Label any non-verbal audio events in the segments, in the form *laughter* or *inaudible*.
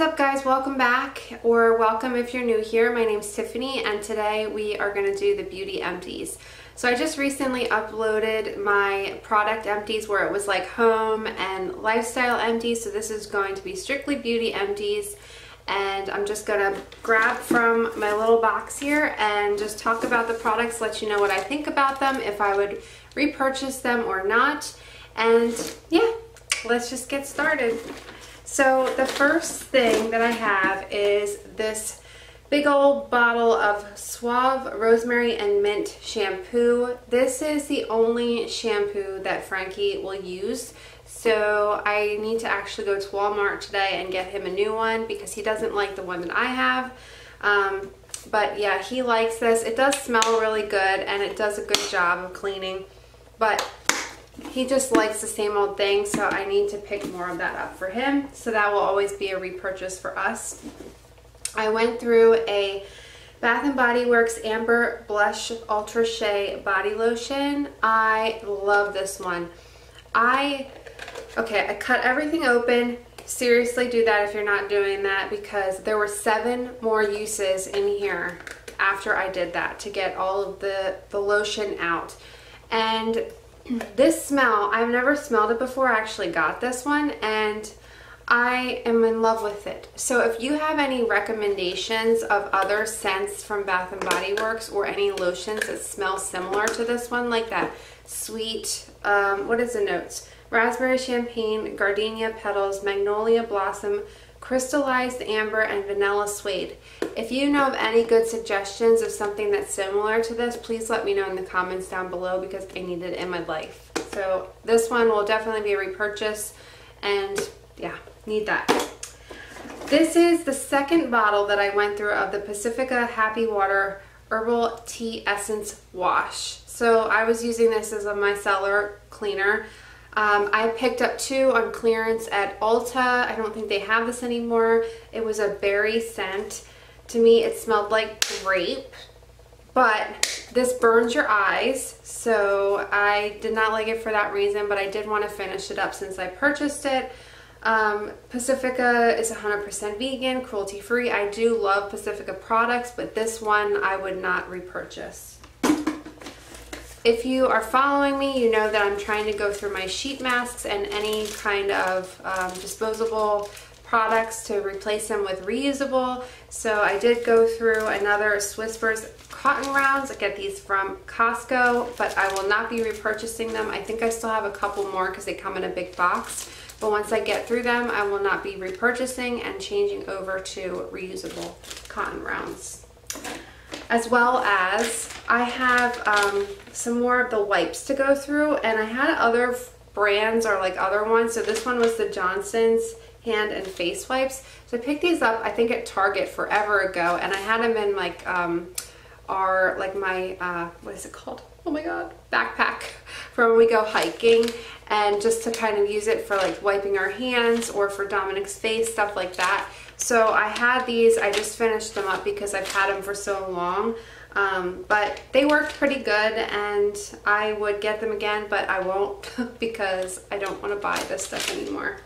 What's up guys? Welcome back or welcome if you're new here. My name's Tiffany and today we are going to do the beauty empties. So I just recently uploaded my product empties where it was like home and lifestyle empties. So this is going to be strictly beauty empties and I'm just gonna grab from my little box here and just talk about the products, let you know what I think about them, if I would repurchase them or not. And yeah, let's just get started. So the first thing that I have is this big old bottle of Suave Rosemary and Mint shampoo. This is the only shampoo that Frankie will use. So I need to actually go to Walmart today and get him a new one because he doesn't like the one that I have. Um, but yeah, he likes this. It does smell really good and it does a good job of cleaning. But he just likes the same old thing, so I need to pick more of that up for him. So that will always be a repurchase for us. I went through a Bath & Body Works Amber Blush Ultra Shea Body Lotion. I love this one. I, okay, I cut everything open. Seriously do that if you're not doing that because there were seven more uses in here after I did that to get all of the, the lotion out. And this smell, I've never smelled it before. I actually got this one and I am in love with it. So if you have any recommendations of other scents from Bath & Body Works or any lotions that smell similar to this one, like that sweet, um, what is the notes? Raspberry champagne, gardenia petals, magnolia blossom, crystallized amber, and vanilla suede. If you know of any good suggestions of something that's similar to this, please let me know in the comments down below because I need it in my life. So this one will definitely be a repurchase and yeah, need that. This is the second bottle that I went through of the Pacifica Happy Water Herbal Tea Essence Wash. So I was using this as a micellar cleaner. Um, I picked up two on clearance at Ulta. I don't think they have this anymore. It was a berry scent. To me, it smelled like grape, but this burns your eyes, so I did not like it for that reason, but I did want to finish it up since I purchased it. Um, Pacifica is 100% vegan, cruelty-free. I do love Pacifica products, but this one I would not repurchase. If you are following me, you know that I'm trying to go through my sheet masks and any kind of um, disposable products to replace them with reusable. So I did go through another Swisspers cotton rounds. I get these from Costco, but I will not be repurchasing them. I think I still have a couple more because they come in a big box. But once I get through them, I will not be repurchasing and changing over to reusable cotton rounds as well as I have um, some more of the wipes to go through and I had other brands or like other ones. So this one was the Johnson's hand and face wipes. So I picked these up I think at Target forever ago and I had them in like um, our like my uh, what is it called? Oh my god backpack *laughs* for when we go hiking and just to kind of use it for like wiping our hands or for Dominic's face stuff like that so I had these, I just finished them up because I've had them for so long. Um, but they worked pretty good and I would get them again, but I won't *laughs* because I don't want to buy this stuff anymore.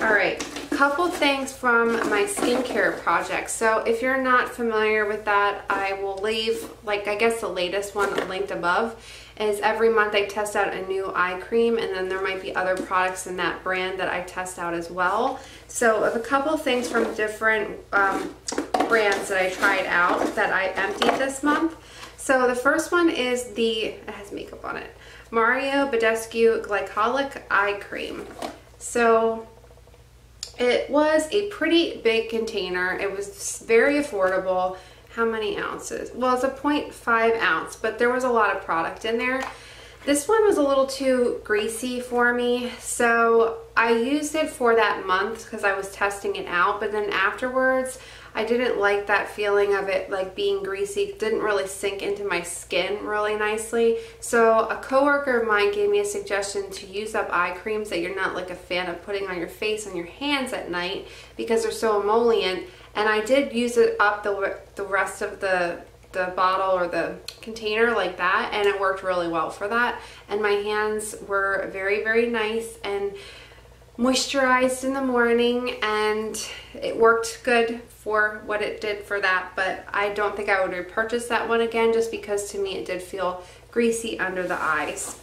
All right, couple things from my skincare project. So if you're not familiar with that, I will leave, like I guess the latest one linked above is every month I test out a new eye cream and then there might be other products in that brand that I test out as well. So a couple things from different um, brands that I tried out that I emptied this month. So the first one is the, it has makeup on it, Mario Badescu Glycolic Eye Cream. So it was a pretty big container. It was very affordable how many ounces? Well, it's a 0.5 ounce, but there was a lot of product in there. This one was a little too greasy for me, so I used it for that month because I was testing it out, but then afterwards, I didn't like that feeling of it like being greasy. Didn't really sink into my skin really nicely. So a coworker of mine gave me a suggestion to use up eye creams that you're not like a fan of putting on your face and your hands at night because they're so emollient and I did use it up the, the rest of the the bottle or the container like that and it worked really well for that and my hands were very very nice and moisturized in the morning and it worked good for what it did for that but I don't think I would repurchase that one again just because to me it did feel greasy under the eyes.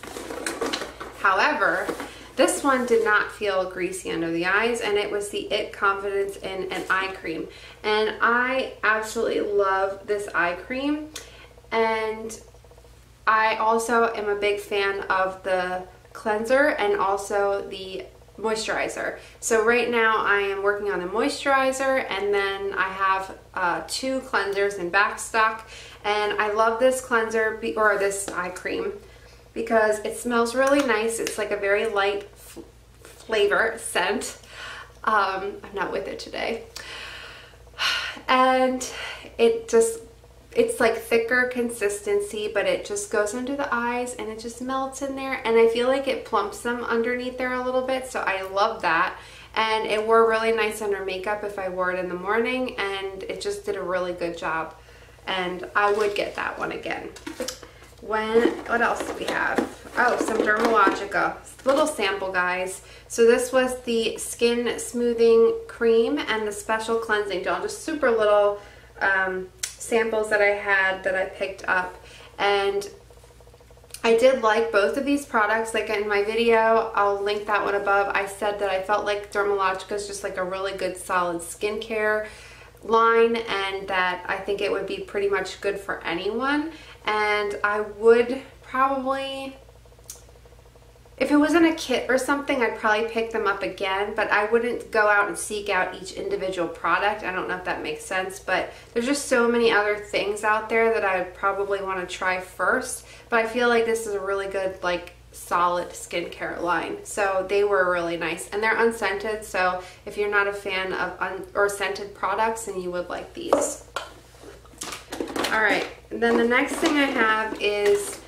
However, this one did not feel greasy under the eyes and it was the IT Confidence in an eye cream. And I absolutely love this eye cream. And I also am a big fan of the cleanser and also the moisturizer. So right now I am working on a moisturizer and then I have uh, two cleansers in back stock and I love this cleanser or this eye cream because it smells really nice. It's like a very light flavor scent. Um, I'm not with it today. *sighs* And it just, it's like thicker consistency, but it just goes under the eyes and it just melts in there. And I feel like it plumps them underneath there a little bit. So I love that. And it wore really nice under makeup if I wore it in the morning. And it just did a really good job. And I would get that one again. When, what else do we have? Oh, some Dermalogica. Little sample, guys. So this was the Skin Smoothing Cream and the Special Cleansing Gel. Just super little um, samples that I had that I picked up. And I did like both of these products. Like in my video, I'll link that one above. I said that I felt like Dermalogica is just like a really good solid skincare line and that I think it would be pretty much good for anyone and I would probably if it wasn't a kit or something, I'd probably pick them up again, but I wouldn't go out and seek out each individual product. I don't know if that makes sense, but there's just so many other things out there that I would probably want to try first. But I feel like this is a really good, like, solid skincare line. So they were really nice. And they're unscented, so if you're not a fan of un or scented products, then you would like these. All right, and then the next thing I have is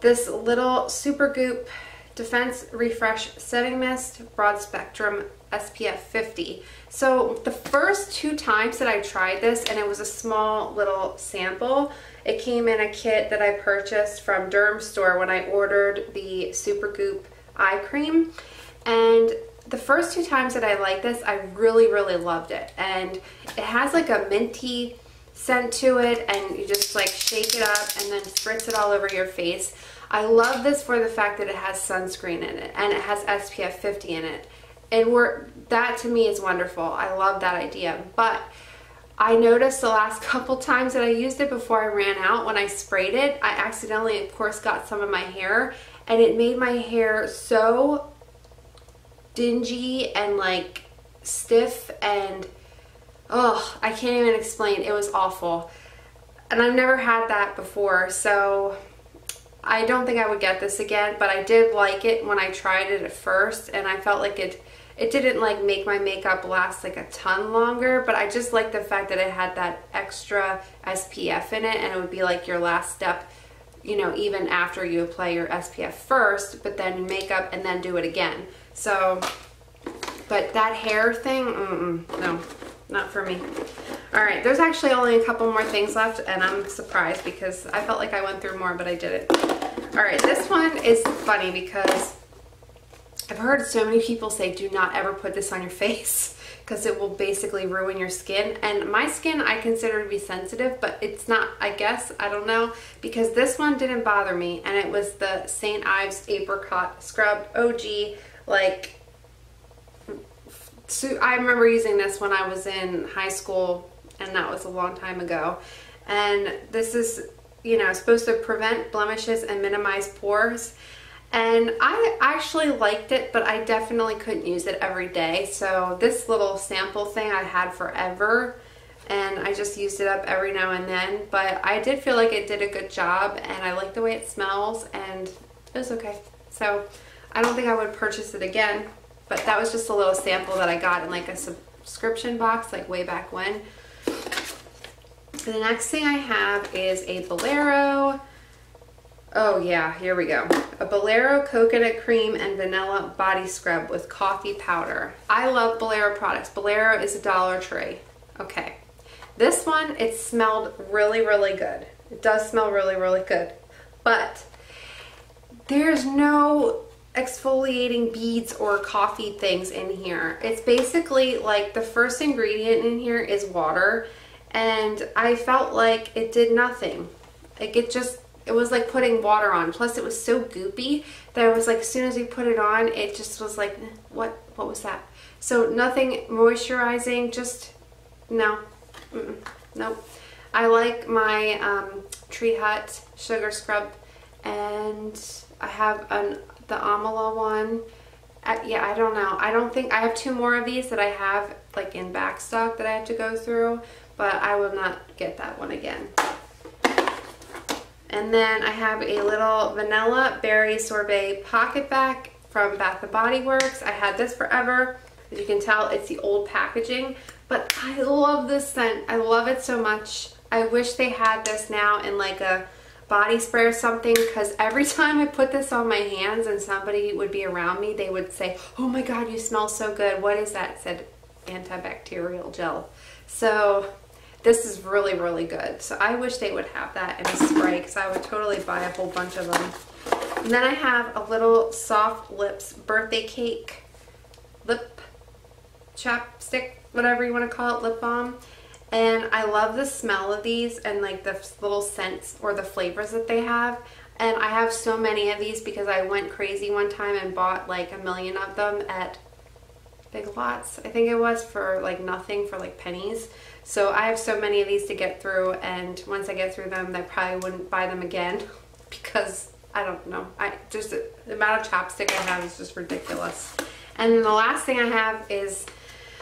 this little Supergoop Defense Refresh Setting Mist Broad Spectrum SPF 50. So the first two times that I tried this, and it was a small little sample, it came in a kit that I purchased from Dermstore when I ordered the Supergoop eye cream. And the first two times that I liked this, I really, really loved it. And it has like a minty scent to it and you just like shake it up and then spritz it all over your face. I love this for the fact that it has sunscreen in it and it has SPF 50 in it. And we're, that to me is wonderful. I love that idea. But I noticed the last *laughs* couple times that I used it before I ran out, when I sprayed it, I accidentally, of course, got some of my hair and it made my hair so dingy and like stiff and oh, I can't even explain. It was awful. And I've never had that before, so I don't think I would get this again, but I did like it when I tried it at first, and I felt like it it didn't like make my makeup last like a ton longer, but I just like the fact that it had that extra SPF in it, and it would be like your last step, you know, even after you apply your SPF first, but then makeup and then do it again. So, but that hair thing, mm -mm, no, not for me. All right, there's actually only a couple more things left and I'm surprised because I felt like I went through more, but I didn't. All right, this one is funny because I've heard so many people say do not ever put this on your face *laughs* because it will basically ruin your skin. And my skin I consider to be sensitive, but it's not, I guess, I don't know, because this one didn't bother me and it was the St. Ives Apricot Scrub OG, like so I remember using this when I was in high school and that was a long time ago. And this is, you know, supposed to prevent blemishes and minimize pores. And I actually liked it, but I definitely couldn't use it every day. So this little sample thing I had forever and I just used it up every now and then. But I did feel like it did a good job and I like the way it smells and it was okay. So I don't think I would purchase it again, but that was just a little sample that I got in like a subscription box like way back when. The next thing I have is a Bolero. Oh yeah, here we go. A Bolero coconut cream and vanilla body scrub with coffee powder. I love Bolero products. Bolero is a Dollar Tree. Okay. This one, it smelled really, really good. It does smell really, really good. But there's no exfoliating beads or coffee things in here. It's basically like the first ingredient in here is water and I felt like it did nothing. Like it just, it was like putting water on. Plus it was so goopy that I was like, as soon as you put it on, it just was like, what, what was that? So nothing moisturizing, just, no, mm -mm, nope. I like my um, Tree Hut Sugar Scrub and I have an the Amala one. Yeah, I don't know. I don't think, I have two more of these that I have like in back stock that I have to go through, but I will not get that one again. And then I have a little vanilla berry sorbet PocketBac from Bath & Body Works. I had this forever. As you can tell, it's the old packaging, but I love this scent. I love it so much. I wish they had this now in like a body spray or something because every *laughs* time I put this on my hands and somebody would be around me, they would say, oh my God, you smell so good. What is that? It said antibacterial gel. So this is really, really good. So I wish they would have that in a spray because I would totally buy a whole bunch of them. And then I have a little Softlips birthday cake lip chapstick, whatever you want to call it, lip balm. And I love the smell of these and like the little scents or the flavors that they have. And I have so many of these because I went crazy one time and bought like a million of them at Big Lots. I think it was for like nothing for like pennies. So I have so many of these to get through and once I get through them I probably wouldn't buy them again *laughs* because I don't know. I just the amount of chapstick I have is just ridiculous. And then the last thing I have is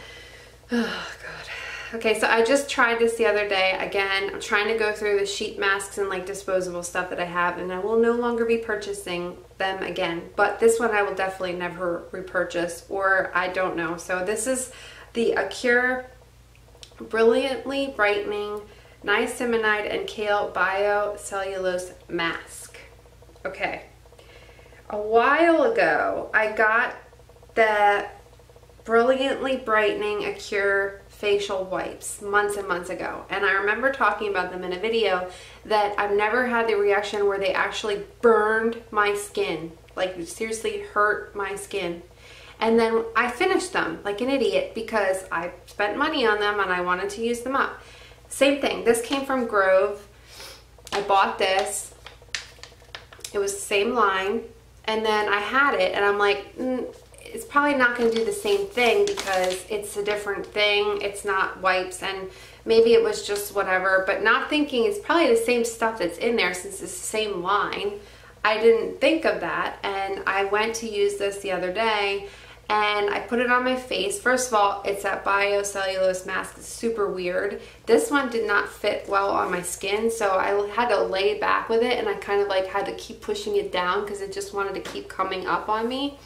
*sighs* oh god Okay, so I just tried this the other day. Again, I'm trying to go through the sheet masks and like disposable stuff that I have and I will no longer be purchasing them again. But this one I will definitely never repurchase or I don't know. So this is the Acure Brilliantly Brightening Niacinamide and Kale Bio Cellulose Mask. Okay. A while ago, I got the Brilliantly Brightening Acure facial wipes months and months ago. And I remember talking about them in a video that I've never had the reaction where they actually burned my skin. Like seriously hurt my skin. And then I finished them like an idiot because I spent money on them and I wanted to use them up. Same thing. This came from Grove. I bought this. It was the same line. And then I had it and I'm like, mm, it's probably not going to do the same thing because it's a different thing. It's not wipes and maybe it was just whatever, but not thinking it's probably the same stuff that's in there since it's the same line. I didn't think of that and I went to use this the other day and I put it on my face. First of all, it's that biocellulose mask. It's super weird. This one did not fit well on my skin, so I had to lay back with it and I kind of like had to keep pushing it down because it just wanted to keep coming up on me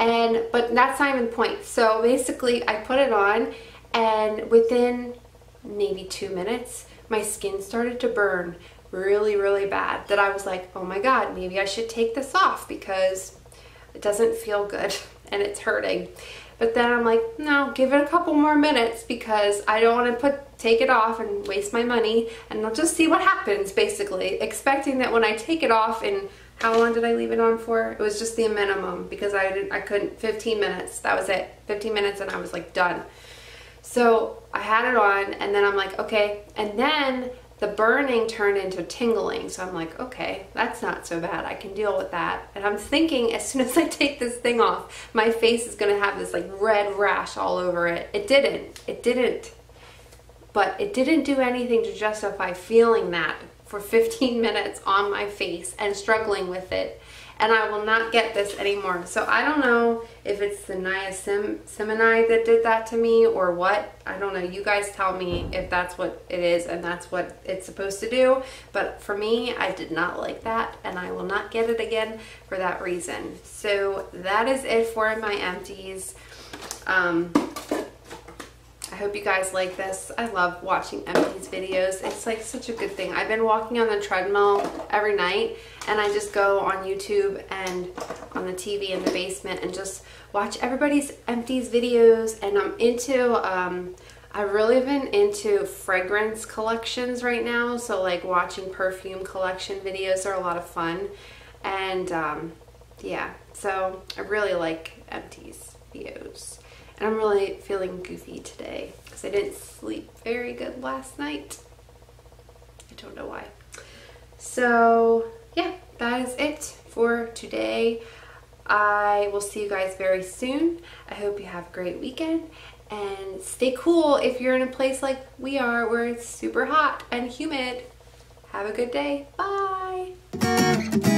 and but that's not even the point. So basically I put it on and within maybe two minutes my skin started to burn really really bad that I was like oh my god maybe I should take this off because it doesn't feel good *laughs* and it's hurting. But then I'm like no give it a couple more minutes because I don't want to put take it off and waste my money. And I'll just see what happens basically expecting that when I take it off and how long did I leave it on for? It was just the minimum because I didn't, I couldn't, 15 minutes, that was it. 15 minutes and I was like done. So I had it on and then I'm like, okay. And then the burning turned into tingling. So I'm like, okay, that's not so bad. I can deal with that. And I'm thinking as soon *laughs* as I take this thing off, my face is gonna have this like red rash all over it. It didn't, it didn't. But it didn't do anything to justify feeling that for 15 minutes on my face and struggling with it and I will not get this anymore. So I don't know if it's the niacinamide that did that to me or what. I don't know. You guys tell me if that's what it is and that's what it's supposed to do. But for me, I did not like that and I will not get it again for that reason. So that is it for my empties. Um, hope you guys like this. I love watching Empty's videos. It's like such a good thing. I've been walking on the treadmill every night and I just go on YouTube and on the TV in the basement and just watch everybody's Empty's videos and I'm into, um, I've really been into fragrance collections right now. So like watching perfume collection videos are a lot of fun and um, yeah, so I really like empties videos. And I'm really feeling goofy today because I didn't sleep very good last night. I don't know why. So yeah, that is it for today. I will see you guys very soon. I hope you have a great weekend and stay cool if you're in a place like we are where it's super hot and humid. Have a good day. Bye.